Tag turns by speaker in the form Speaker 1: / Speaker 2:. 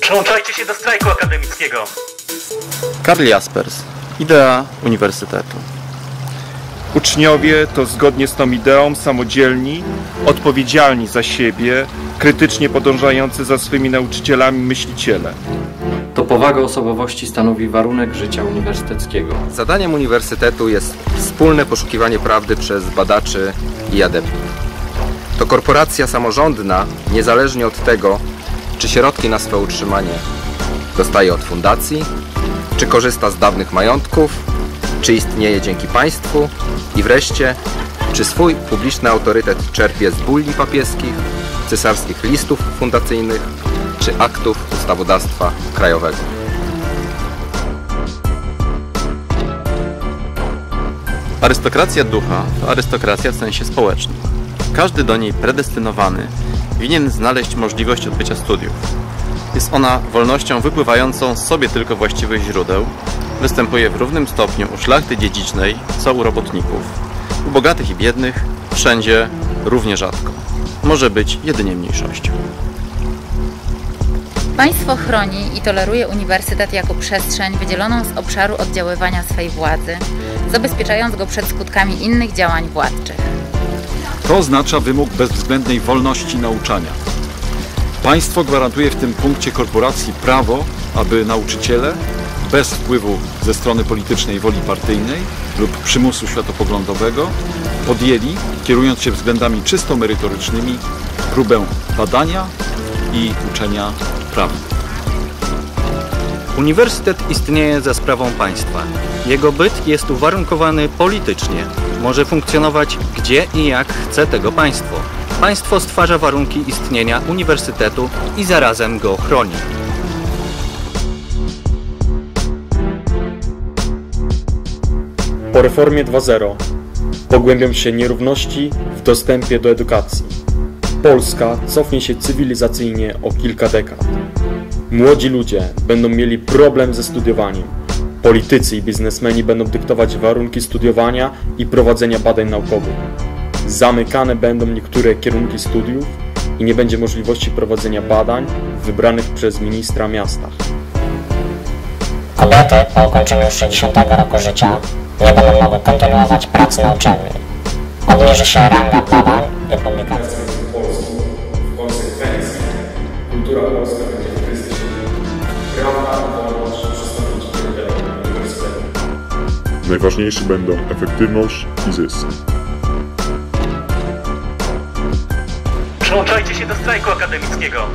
Speaker 1: Przyłączajcie się do strajku akademickiego.
Speaker 2: Karl Jaspers. Idea Uniwersytetu.
Speaker 3: Uczniowie to zgodnie z tą ideą samodzielni, odpowiedzialni za siebie, krytycznie podążający za swymi nauczycielami myśliciele.
Speaker 4: To powaga osobowości stanowi warunek życia uniwersyteckiego.
Speaker 5: Zadaniem uniwersytetu jest wspólne poszukiwanie prawdy przez badaczy i adeptów. To korporacja samorządna, niezależnie od tego, czy środki na swe utrzymanie dostaje od fundacji, czy korzysta z dawnych majątków, czy istnieje dzięki państwu i wreszcie, czy swój publiczny autorytet czerpie z bulli papieskich, cesarskich listów fundacyjnych, czy aktów ustawodawstwa krajowego.
Speaker 2: Arystokracja ducha to arystokracja w sensie społecznym. Każdy do niej predestynowany winien znaleźć możliwość odbycia studiów. Jest ona wolnością wypływającą z sobie tylko właściwych źródeł, występuje w równym stopniu u szlachty dziedzicznej, co u robotników. U bogatych i biednych wszędzie równie rzadko. Może być jedynie mniejszością.
Speaker 6: Państwo chroni i toleruje uniwersytet jako przestrzeń wydzieloną z obszaru oddziaływania swej władzy, zabezpieczając go przed skutkami innych działań władczych.
Speaker 7: To oznacza wymóg bezwzględnej wolności nauczania. Państwo gwarantuje w tym punkcie korporacji prawo, aby nauczyciele bez wpływu ze strony politycznej woli partyjnej lub przymusu światopoglądowego podjęli, kierując się względami czysto merytorycznymi, próbę badania i uczenia prawa.
Speaker 8: Uniwersytet istnieje za sprawą państwa. Jego byt jest uwarunkowany politycznie. Może funkcjonować gdzie i jak chce tego państwo. Państwo stwarza warunki istnienia uniwersytetu i zarazem go chroni.
Speaker 9: Po reformie 2.0 pogłębią się nierówności w dostępie do edukacji. Polska cofnie się cywilizacyjnie o kilka dekad. Młodzi ludzie będą mieli problem ze studiowaniem. Politycy i biznesmeni będą dyktować warunki studiowania i prowadzenia badań naukowych. Zamykane będą niektóre kierunki studiów i nie będzie możliwości prowadzenia badań wybranych przez ministra miastach.
Speaker 10: Kobiety po ukończeniu 60 roku życia nie będą mogły kontynuować pracy na uczelni. Obniży się ranga badań i publikacji.
Speaker 9: Kultura polska będzie w kryzysie. Prawda wolność być priorytetem uniwersytetu.
Speaker 11: Najważniejsze będą efektywność i zysk.
Speaker 1: Przyłączajcie się do strajku akademickiego.